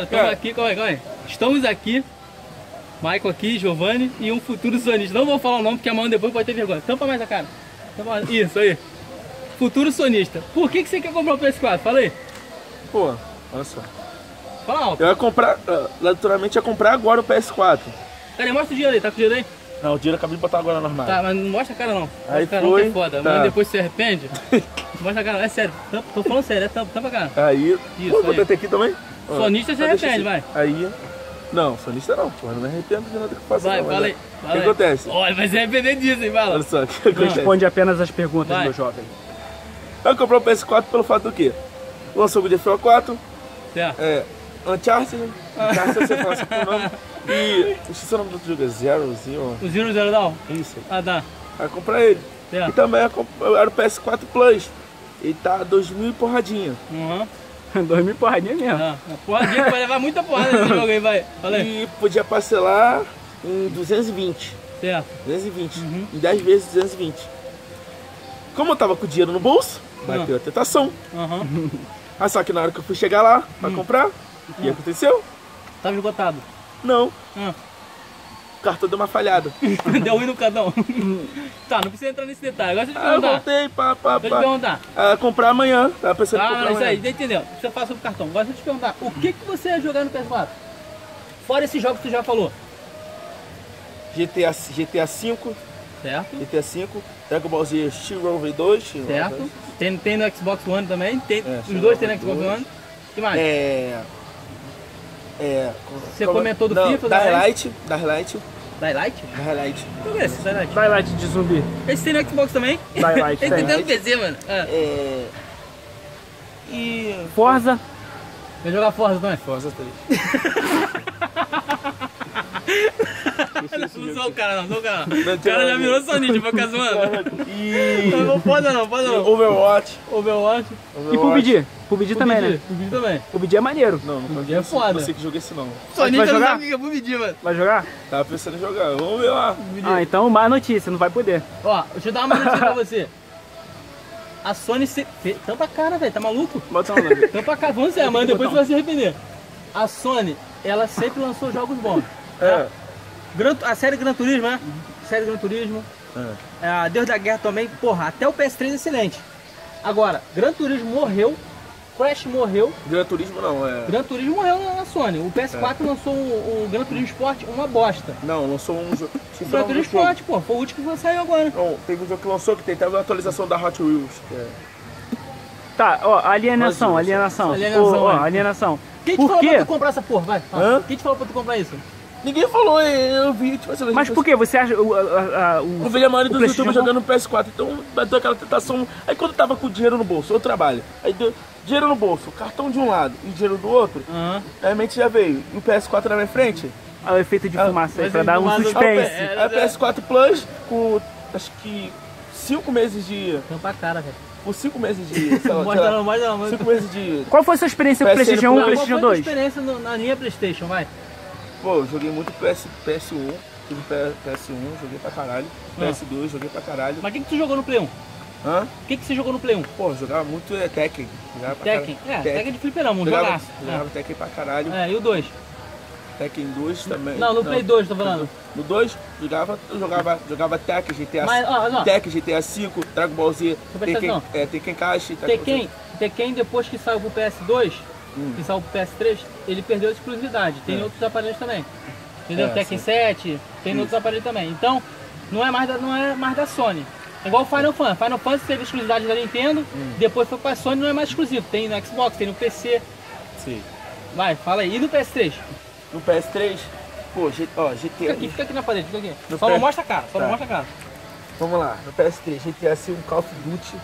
Rapaziada, estamos aqui, calma aí, calma aí. Estamos aqui, Michael aqui, Giovanni e um futuro sonista. Não vou falar o nome porque amanhã depois pode ter vergonha. Tampa mais a cara. Tampa mais- Isso aí. Futuro sonista. Por que, que você quer comprar o PS4? Fala aí. Pô, olha só. Fala alto. Eu ia comprar, ah, naturalmente ia comprar agora o PS4. Cara, mostra o dinheiro aí, tá com o dinheiro aí? Não, o dinheiro eu acabei de botar agora no armário. Tá, mas não mostra a cara não. Mostra Aí cara não foi, que é foda. tá. Mas depois você se arrepende. mostra a cara não. É sério. Tampa- Tô falando sério, é tampa, tampa a cara. Aí, Isso, pô, vou aí. aqui também. Ó, Sonista se ah, arrepende, assim. Aí, não, sonista não, pô, não me arrependo de nada que eu faço Vai, não. fala aí. é. O que aí. acontece? Olha, vai se arrepender disso, hein, fala. Olha só, que acontece? Responde apenas as perguntas, Vai. meu jovem. Eu comprei o PS4 pelo fato do quê? Lançou o War 4, Certo. é, Uncharted, Uncharted você fala assim com o nome, e, esqueci o nome do outro jogo, é Zero, Zero, O Zero Zero Down? isso, Ah, tá. aí eu comprei ele. E Certo. também eu comp- eu era o PS4 Plus, ele tá 2 mil e porradinha. Uhum. Dormi porradinha mesmo. Ah, porradinha vai levar muita porrada nesse jogo aí, vai. E podia parcelar em 220. Certo. 220. Uhum. Em 10 vezes 220. Como eu tava com o dinheiro no bolso, bateu a tentação. Aham. Ah, só que na hora que eu fui chegar lá pra Hum. comprar, o que aconteceu? Tava esgotado. Não, Ah. O cartão deu uma falhada. Deu ruim no cartão. tá, não precisa entrar nesse detalhe. Agora deixa eu te Ah, eu perguntar. voltei pra, pra, Deixa eu te perguntar. ah, comprar amanhã. Tava pensando Ah, comprar não, isso amanhã. aí, tá entendendo? Você fala sobre o cartão. Agora deixa eu te perguntar. O que, que você ia jogar no PS4? Fora esses jogos que tu já falou. GTA, GTA V, Certo? GTA V, Dragon Ball Z Shiro V2. Certo? Tem, tem no Xbox One também. Tem, É, os dois tem no Xbox. One. O que mais? É... É... Você como- comentou do não, FIFA, Da da Highlight, da Highlight, Daylight? da Highlight. O que é esse Daylight? Daylight de zumbi. Esse tem no Xbox também? Daylight, Esse tem tem. no PC, mano. Ah. É... E... Forza. Vai jogar Forza também? Forza 3. Não sou o cara não, não sou o cara não. Não O cara já virou sonista, vai ficar zoando. Não vou foda não, foda não. Overwatch. Overwatch. E PUBG. PUBG também, né? PUBG também. PUBG é maneiro. Não, não PUBG é foda. Você que joga esse não. Sonista não jogar? sabe o que é PUBG, mano. Vai jogar? Tava pensando em jogar. Vamos ver lá. Ah, então má notícia, não vai poder. Ó, deixa eu dar uma notícia pra você. A Sony se... Tampa a cara, velho, tá maluco? Bota um nome. Tampa a cara, vamos ser, mas depois você vai se arrepender. A Sony, ela sempre lançou jogos bons. É. Gran- A série Gran Turismo, né? Série Gran Turismo. É. A Deus da Guerra também, porra, até o PS3 é excelente. Agora, Gran Turismo morreu, Crash morreu, Gran Turismo não, é. Gran Turismo morreu na Sony. O PS4 lançou o, o Gran Turismo Sport, uma bosta. Não, lançou um jogo. O Gran Turismo Sport, pô, foi o último que saiu agora. Não, teve um jogo que lançou que tem até uma atualização da Hot Wheels. é- Tá, ó, alienação, alienação. Alienação, Ô, ó, é. alienação. Quem te Por falou quê? pra tu comprar essa porra? Vai? Quem te falou pra tu comprar isso? Ninguém falou, eu vi, tipo assim, Mas por que? Você acha. O, a- a- o- Eu vi a maioria o dos PlayStation youtubers jogando no PS4, então bateu aquela tentação. Aí quando eu tava com dinheiro no bolso, eu trabalho. Aí deu dinheiro no bolso, cartão de um lado e dinheiro do outro, aí a mente já veio. E o PS4 na minha frente, Ah, o efeito de Ah, fumaça aí, mas pra dar um aí suspense. É, aí o PS4 Plus com acho que 5 meses de. Tampa a cara, velho. Por 5 meses de. Sei lá, mostra lá, não, mostra não. mostra. 5 meses de. Qual foi a sua experiência com o PlayStation 1 e Plus. o Qual PlayStation foi a 2? experiência no- na linha Playstation, vai? Pô, eu joguei muito PS, PS1, tive P- PS1, joguei pra caralho. Ah. PS2, joguei pra caralho. Mas o que, que tu jogou no Play 1? O Hã? que, que você jogou no Play 1? Pô, jogava muito é, Tekken. Jogava pra Tekken? caralho. É, Tekken de fliperama, um Jogava, jogaço. jogava Tekken pra caralho. É. é, e o 2? Tekken 2 também. Não, no Play 2 tô falando. No 2, jogava, eu jogava, jogava Tekken, GTA Mas, ó, Tekken, GTA 5, Dragon Ball Z, Tekken, é, Tekken Ball Tekken. Tekken, depois que saiu pro PS2, Hum. que saiu pro PS3, ele perdeu a exclusividade. Tem em É. outros aparelhos também. Entendeu? É, Tekken sim. 7, tem em outros aparelhos também. Então, não é mais da, não é mais da Sony. É igual o Final Fantasy. Final Fantasy teve exclusividade da Nintendo, Hum. depois foi pra Sony, não é mais exclusivo. Tem no Xbox, tem no PC. Sim. Vai, fala aí. E no PS3? No PS3, pô, G, ó, Fica GTA. aqui, fica aqui na parede, fica aqui. No Só não mostra a cara, só não Tá. mostra a cara. Vamos lá, no PS3, GTA 5, Call of Duty,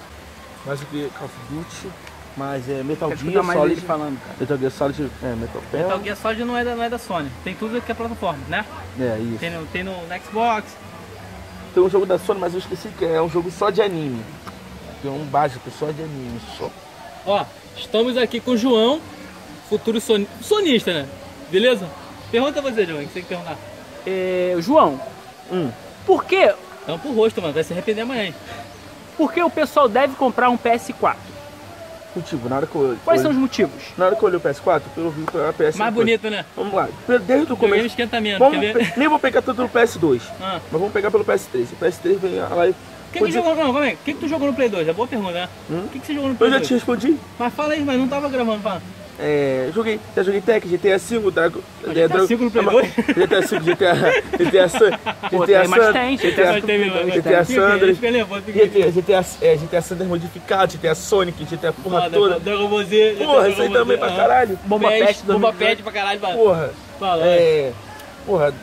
mais o que Call of Duty, mais é, Metal Quero Gear mais Solid. falando, cara. Metal Gear Solid, é, Metal Metal Pen. Gear Solid não é, da, não é da Sony. Tem tudo que é plataforma, né? É, isso. Tem no, tem no Xbox. Tem um jogo da Sony, mas eu esqueci que é um jogo só de anime. Tem um básico só de anime, só. Ó, estamos aqui com o João, futuro soni- sonista, né? Beleza? Pergunta você, João, que você tem que perguntar. É, João, Hum. por que, Então pro rosto, mano, vai se arrepender amanhã. hein? por que o pessoal deve comprar um PS4? motivo. Na hora que eu, Quais eu- são os motivos? Na hora que eu olhei o PS4, eu vi que era PS5. Mais bonito, né? Vamos lá. Desde o começo. esquenta menos, Vamos, quer ver? pe- nem vou pegar tudo no PS2. Ah. Mas vamos pegar pelo PS3. O PS3 vem a live. O que, que jogou? Não, calma aí. O que, que tu jogou no Play 2? É boa pergunta, né? Hum? O que, que você jogou no Play Eu já 2? te respondi. Mas fala aí, mas não tava gravando, fala. É, joguei, já joguei Tech, GTA V, Drago, Mas GTA V no Play é, 2? GTA V, GTA, GTA, San- GTA, San- GTA, GTA GTA Sanders, GTA, GTA, é, GTA Sanders modificado, GTA Sonic, GTA porra Foda, toda. Dragon Ball Z. Porra, isso aí também pra caralho. Bomba Pet, Bomba 2018. Pet pra caralho. Fala, Porra, é, porra,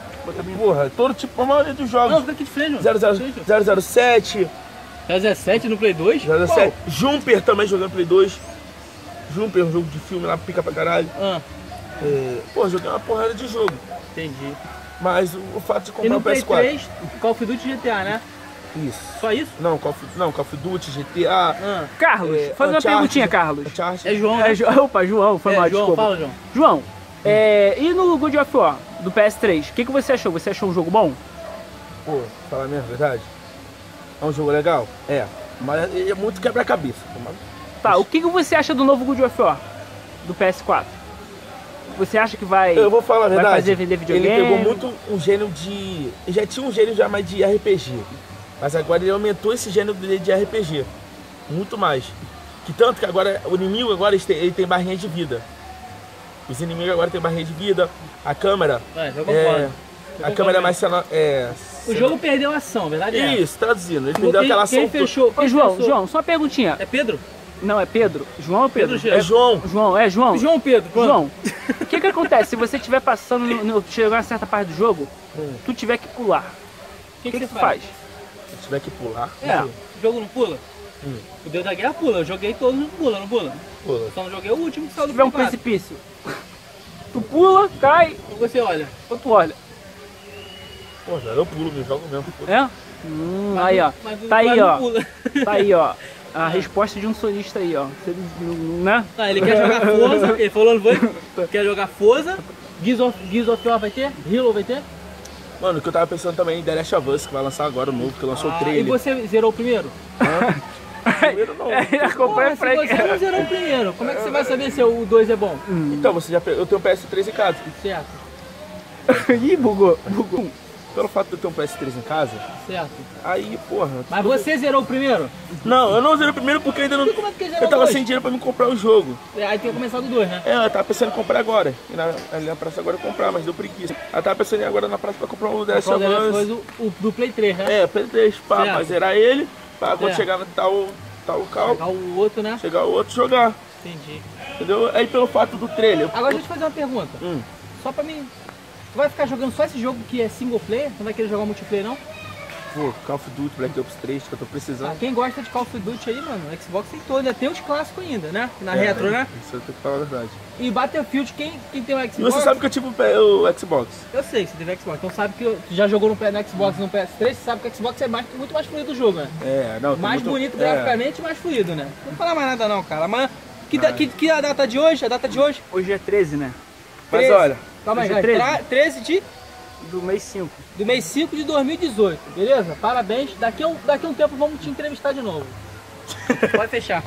porra, todo tipo, a maioria dos Não, jogos. fica aqui de frente, mano. 00, 007, 017 no Play 2? 007, Jumper também jogando Play 2. Jumper, um jogo de filme lá, pica pra caralho. Ah, É, pô, joguei uma porrada de jogo. entendi. Mas o, o fato de E comprar no o Play PS4. 3, Call of Duty e GTA, né? Isso. Só isso? Não, Call of, não, Call of Duty, GTA. Ah. Carlos, é, faz uma perguntinha, Carlos. Uncharted. É João, É, né? Ju- Opa, João, foi É, mal, João, desculpa. fala, João. João, é, e no God of War, do PS3, o que, que você achou? Você achou um jogo bom? Pô, falar a mesma verdade? É um jogo legal? É. Mas é é muito quebra-cabeça. Tá, o que, que você acha do novo God of War, do PS4? Você acha que vai... Eu vou falar a Vai verdade. fazer vender videogame? Ele pegou muito um gênero de. ele Já tinha um gênero já mais de RPG. Mas agora ele aumentou esse gênero dele de RPG. Muito mais. Que tanto que agora o inimigo agora ele tem, ele tem barrinha de vida. Os inimigos agora têm barrinha de vida. A câmera. Vai, eu É, concordo. Eu a câmera é mais. É, O jogo perdeu a ação, verdade é. Isso, traduzindo. Ele Quem- perdeu aquela ação. Quem fechou? Ô, João, fechou- João, só uma perguntinha. É Pedro? Não, é Pedro? João ou Pedro? Pedro É João. João, é João? João Pedro, pronto. João, o que que acontece se você estiver passando, no, no, chegar a certa parte do jogo, Hum. tu tiver que pular? O que, que, que que você tu faz? Se tiver que pular. É, o jogo não pula? Hum. O Deus da Guerra pula, eu joguei todos, não pula, não pula. Pula. Só não joguei o último que saiu Se do tiver um Play 4. precipício, tu pula, cai, Ou Você olha. ou tu olha. Pô, velho, eu pulo, me jogo mesmo. É? Hum, Mas aí, ó. mas Tá aí, ó. pula. Tá aí, ó. A resposta de um sonista aí, ó. Você, né? Ah, ele quer jogar Forza, ele falou, não foi? Quer jogar Forza. Gears of, Gears of War vai ter? Halo vai ter? Mano, o que eu tava pensando também em The Last of Us, que vai lançar agora o novo, que lançou Ah, o e trailer. você zerou o primeiro? Primeiro não. É, acompanha Porra, se você não zerou o primeiro, como é que você vai saber se o 2 é bom? Então, você já eu tenho um PS3 em casa. Certo, Ih, bugou, bugou. Pelo fato de eu ter um PS3 em casa, certo. aí, porra. Mas você zerou o primeiro? Não, eu não zerei o primeiro porque ainda não. Como é que zerou Eu tava dois? sem dinheiro pra me comprar o jogo. É, Aí tem que começar do 2, né? É, eu tava pensando em comprar agora. E na, ali na praça agora comprar, mas deu preguiça. Eu tava pensando em ir agora na praça pra comprar o foi Us. o, o do Play 3, né? É, PS3, pá, Certo. pra zerar ele, pra quando chegar no tal, tal local, Pegar o outro, né? chegar o outro jogar. Entendi. Entendeu? Aí pelo fato do trailer. Agora deixa eu te fazer uma pergunta. Hum. Só pra mim. Tu vai ficar jogando só esse jogo que é single player? Não vai querer jogar multiplayer, não? Pô, Call of Duty, Black Ops 3, que eu tô precisando. Ah, quem gosta de Call of Duty aí, mano, o Xbox tem todo. Ainda tem os clássicos ainda, né? Na É, retro, né? Isso eu tenho que falar a verdade. E Battlefield, quem, quem tem o Xbox? E você sabe que eu tive o P- o Xbox. Eu sei que você teve Xbox. Então sabe que tu já jogou no, no Xbox e no PS3, você sabe que o Xbox é mais, muito mais fluido o jogo, né? É, não. Mais muito- bonito é. graficamente e mais fluido, né? Não vou falar mais nada não, cara. Amanhã. Que, da- que, que é a data de hoje? A data de hoje? Hoje é 13, né? Mas 13. olha, Calma aí, Hoje é galera. 13. Tra- 13 de Do mês 5. do mês 5 de 2018, beleza? Parabéns. Daqui a um, daqui a um tempo vamos te entrevistar de novo. Pode fechar.